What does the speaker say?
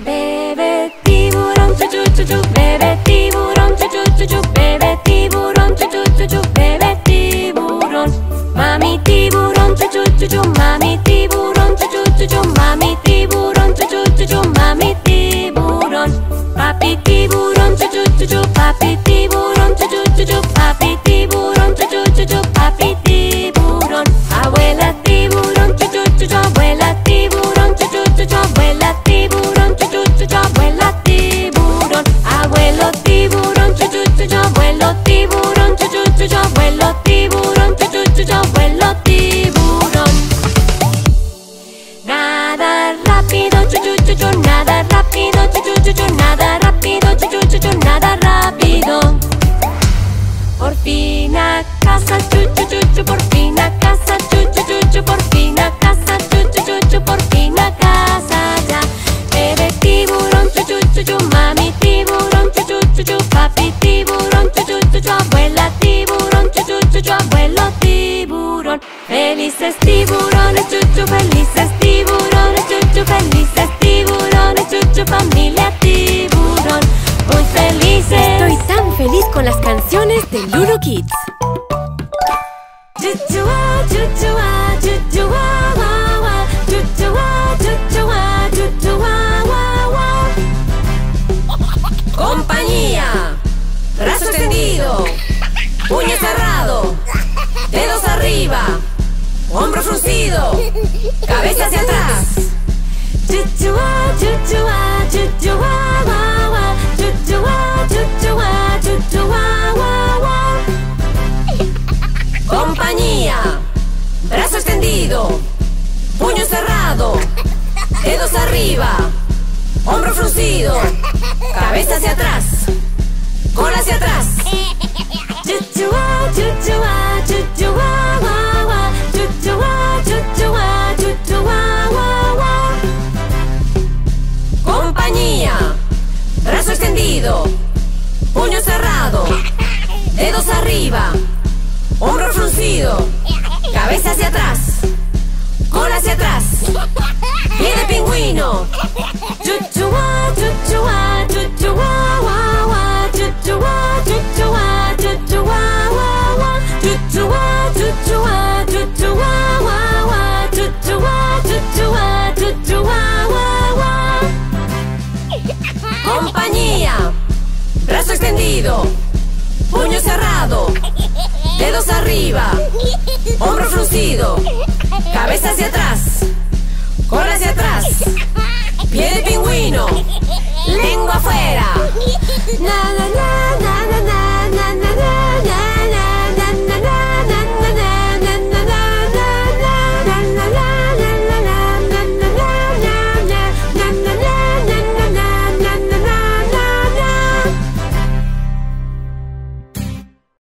Bebé tiburón, chu, chu. Baby, tiburón, chuchu, chuchu, bebé tiburón, chu, chu. A casa, chu chu chu chu, por fin a casa, chu chu chu chu, por fin a casa, chu chu chu chu, por fin a casa ya. Bebé tiburón, chu chu chu chu, mami tiburón, chu chu chu chu, papi tiburón, chu chu chu chu, abuela tiburón, chu chu chu chu, abuelo tiburón. Felices tiburones, chu chu, felices tiburones, chu chu, felices tiburones, chu chu, familia tiburón. Muy felices. Estoy tan feliz con las canciones de Lulu Kids. Compañía. Brazo extendido. Puño cerrado. Dedos arriba. Hombro fruncido. Cabeza hacia atrás. Puño cerrado. Dedos arriba. Hombro fruncido. Cabeza hacia atrás. Cola hacia atrás. Compañía. Brazo extendido. Puño cerrado. Dedos arriba. Hombro fruncido. Cabeza hacia atrás. Cola hacia atrás. Pie de pingüino. Compañía. Brazo extendido. Puño cerrado. Dedos arriba. Hombro fruncido. Cabeza hacia atrás.